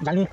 Dali.